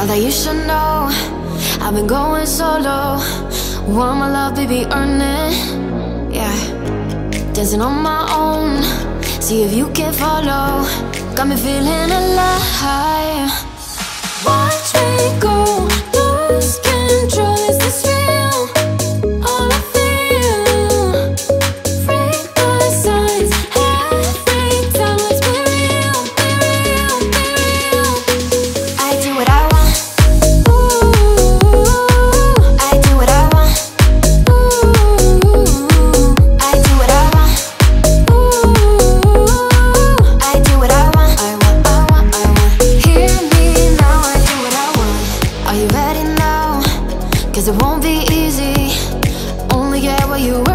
all that you should know. I've been going solo. Want my love, baby, earn it. Yeah. Dancing on my own. See if you can follow. Got me feeling alive. Cause it won't be easy. Only get what you